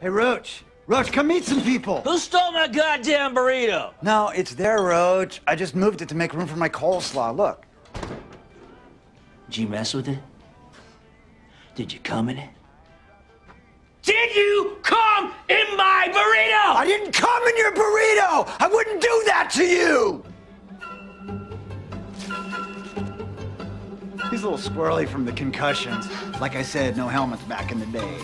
Hey, Roach. Roach, come meet some people. Who stole my goddamn burrito? No, it's there, Roach. I just moved it to make room for my coleslaw. Look. Did you mess with it? Did you come in it? Did you come in my burrito? I didn't come in your burrito! I wouldn't do that to you! He's a little squirrely from the concussions. Like I said, no helmets back in the day.